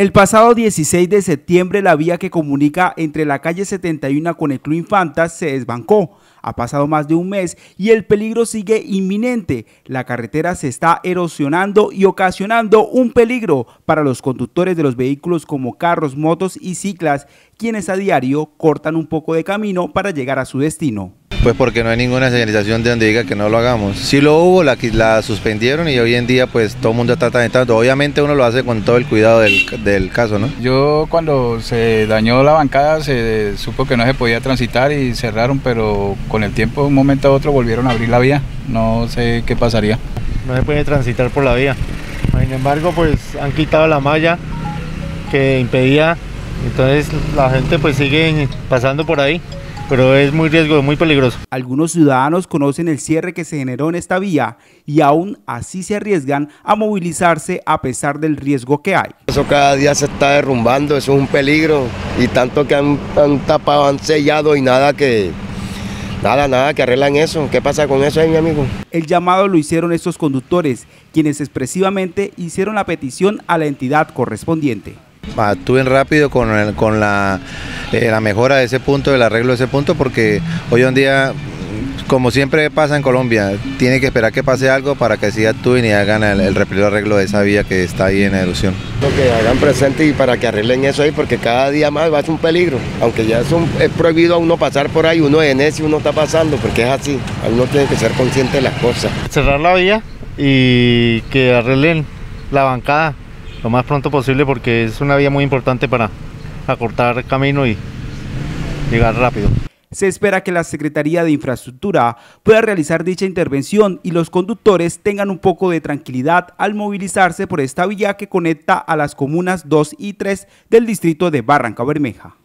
El pasado 16 de septiembre la vía que comunica entre la calle 71 con el Club Infantas se desbancó. Ha pasado más de un mes y el peligro sigue inminente. La carretera se está erosionando y ocasionando un peligro para los conductores de los vehículos como carros, motos y ciclas, quienes a diario cortan un poco de camino para llegar a su destino. Pues porque no hay ninguna señalización de donde diga que no lo hagamos. Si lo hubo, la, la suspendieron y hoy en día pues todo el mundo está tratando. Obviamente uno lo hace con todo el cuidado del, del, caso, ¿no? Yo cuando se dañó la bancada se supo que no se podía transitar y cerraron, pero con el tiempo de un momento a otro volvieron a abrir la vía. No sé qué pasaría. No se puede transitar por la vía. Sin embargo, pues han quitado la malla que impedía, entonces la gente pues sigue pasando por ahí pero es muy riesgo, muy peligroso. Algunos ciudadanos conocen el cierre que se generó en esta vía y aún así se arriesgan a movilizarse a pesar del riesgo que hay. Eso cada día se está derrumbando, eso es un peligro y tanto que han, tapado, han sellado y nada que, Nada, nada, que arreglan eso. ¿Qué pasa con eso ahí, mi amigo? El llamado lo hicieron estos conductores, quienes expresivamente hicieron la petición a la entidad correspondiente. Actúen rápido con, con la eh, la mejora de ese punto, el arreglo de ese punto, porque hoy en día, como siempre pasa en Colombia, tiene que esperar que pase algo para que sí actúen y hagan el, el arreglo de esa vía que está ahí en erupción. Lo que hagan presente y para que arreglen eso ahí, porque cada día más va a ser un peligro, aunque ya es, un, es prohibido a uno pasar por ahí, uno es necio, uno está pasando, porque es así, uno tiene que ser consciente de las cosas. Cerrar la vía y que arreglen la bancada lo más pronto posible porque es una vía muy importante para acortar camino y llegar rápido. Se espera que la Secretaría de Infraestructura pueda realizar dicha intervención y los conductores tengan un poco de tranquilidad al movilizarse por esta vía que conecta a las comunas 2 y 3 del distrito de Barranca Bermeja.